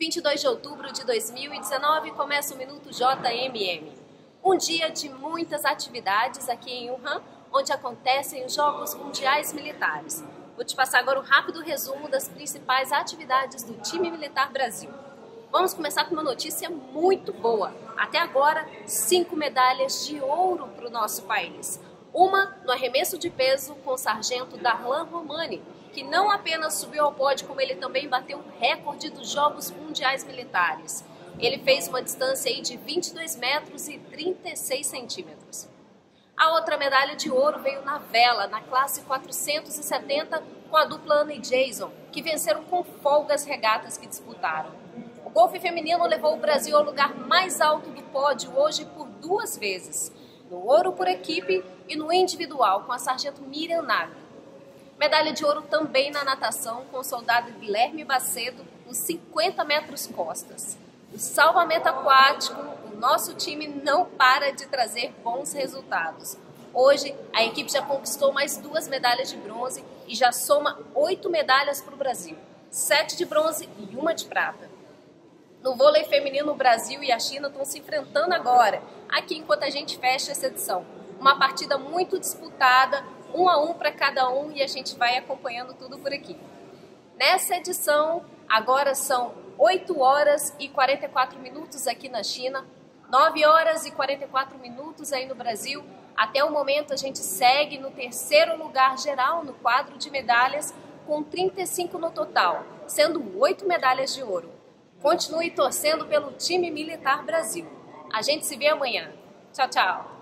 22 de outubro de 2019 começa o Minuto JMM. Um dia de muitas atividades aqui em Wuhan, onde acontecem os Jogos Mundiais Militares. Vou te passar agora um rápido resumo das principais atividades do time militar Brasil. Vamos começar com uma notícia muito boa. Até agora, cinco medalhas de ouro para o nosso país. Uma no arremesso de peso com o sargento Darlan Romani, que não apenas subiu ao pódio, como ele também bateu o recorde dos Jogos Mundiais Militares. Ele fez uma distância aí de 22 metros e 36 centímetros. A outra medalha de ouro veio na vela, na classe 470, com a dupla Ana e Jason, que venceram com folga as regatas que disputaram. O golfe feminino levou o Brasil ao lugar mais alto do pódio hoje por duas vezes, no ouro por equipe e no individual, com a sargento Miriam Nagel. Medalha de ouro também na natação com o soldado Guilherme Bacedo, nos 50 metros costas. O salvamento aquático, o nosso time não para de trazer bons resultados. Hoje, a equipe já conquistou mais duas medalhas de bronze e já soma oito medalhas para o Brasil: sete de bronze e uma de prata. No vôlei feminino, o Brasil e a China estão se enfrentando agora, aqui enquanto a gente fecha essa edição. Uma partida muito disputada, um a um para cada um e a gente vai acompanhando tudo por aqui. Nessa edição, agora são 8 horas e 44 minutos aqui na China, 9 horas e 44 minutos aí no Brasil. Até o momento a gente segue no terceiro lugar geral no quadro de medalhas, com 35 no total, sendo 8 medalhas de ouro. Continue torcendo pelo time militar Brasil. A gente se vê amanhã. Tchau, tchau.